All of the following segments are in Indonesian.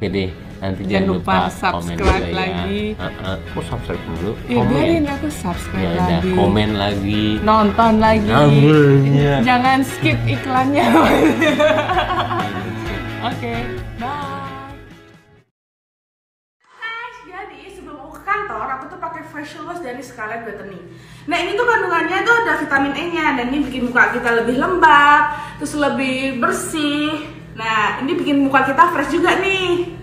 deh. Nanti Jangan jangan, lupa lupa, komen subscribe juga lagi. ya. Heeh. Kok subscribe dulu? Ya komen. biarin aku subscribe Ya lagi. komen lagi. Nonton lagi. Namanya. Jangan skip iklannya. Oke, bye. Guys, jadi sebelum aku ke kantor, aku tuh pakai facial wash dari Scarlett Botany. Nah ini tuh kandungannya tuh ada vitamin E-nya dan ini bikin muka kita lebih lembab, terus lebih bersih. Nah ini bikin muka kita fresh juga nih.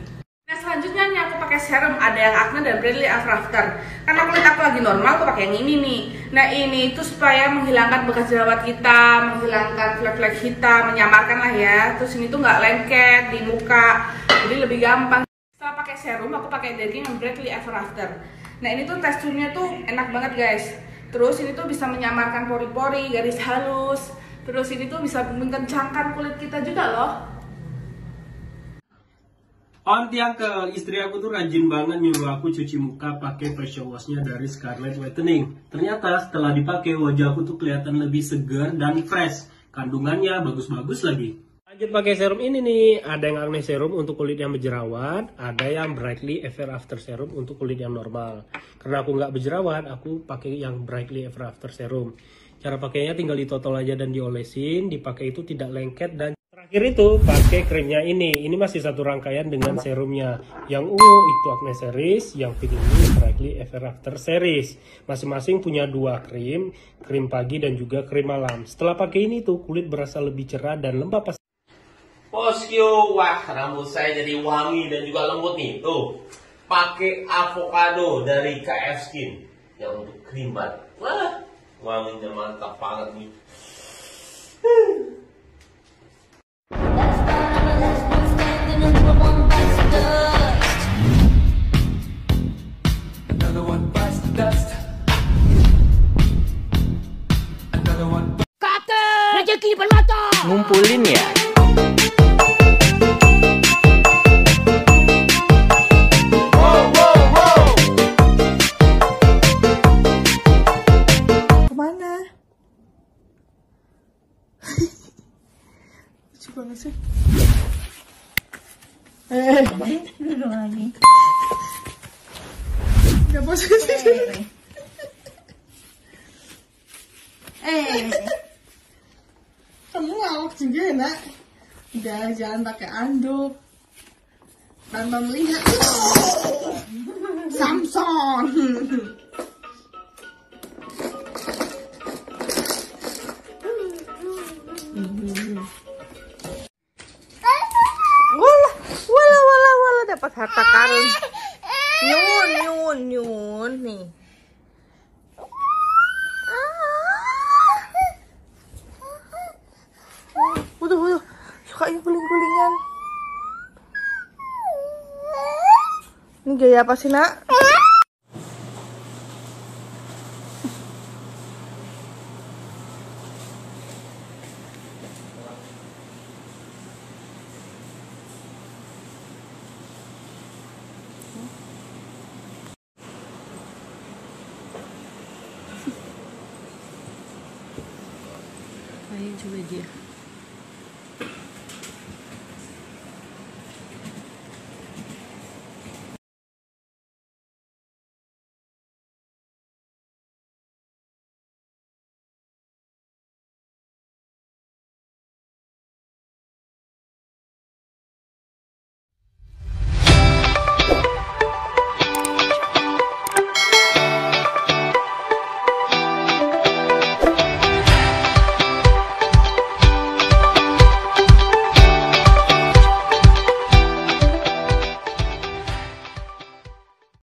Nah selanjutnya nih aku pakai serum ada yang acne dan Bradley After After. Karena kulit aku lagi normal, aku pakai yang ini nih. Nah ini itu supaya menghilangkan bekas jerawat kita, menghilangkan flek-flek hitam, menyamarkan lah ya. Terus ini tuh nggak lengket di muka, jadi lebih gampang. Setelah pakai serum, aku pakai daging yang Bradley Ever After. Nah ini tuh teksturnya tuh enak banget guys. Terus ini tuh bisa menyamarkan pori-pori, garis halus. Terus ini tuh bisa mengencangkan kulit kita juga loh. On tiang ke istri aku tuh rajin banget nyuruh aku cuci muka pakai facial washnya dari Scarlett Whitening. Ternyata setelah dipakai wajah aku tuh kelihatan lebih segar dan fresh. Kandungannya bagus-bagus lagi. Lanjut pakai serum ini nih. Ada yang acne serum untuk kulit yang berjerawat, ada yang brightly ever after serum untuk kulit yang normal. Karena aku nggak berjerawat, aku pakai yang brightly ever after serum. Cara pakainya tinggal ditotol aja dan diolesin, dipakai itu tidak lengket dan Terakhir itu pakai krimnya ini. Ini masih satu rangkaian dengan serumnya. Yang ungu itu Acne Series, yang pink ini Brightly Ever After Series. Masing-masing punya dua krim, krim pagi dan juga krim malam. Setelah pakai ini tuh kulit berasa lebih cerah dan lembab pas Poskio, wah rambut saya jadi wangi dan juga lembut nih. Tuh, pakai avocado dari KF Skin yang untuk krim bat. Wah, wanginya mantap banget nih. Ngumpulin ya. Ke mana? Lucu banget sih. Eh, Duduk lagi. Gak posisi. Eh, Kamu ngelawak juga ya, nak? Udah, jangan pakai anduk. Tanpa melihat. Samson. Wala, wala, wala, wala. Dapat harta karun. Nyun, nyun, nyun. Nih. Waduh, waduh. Sukanya guling-gulingan. Ini gaya apa sih, nak? gente, meu dia.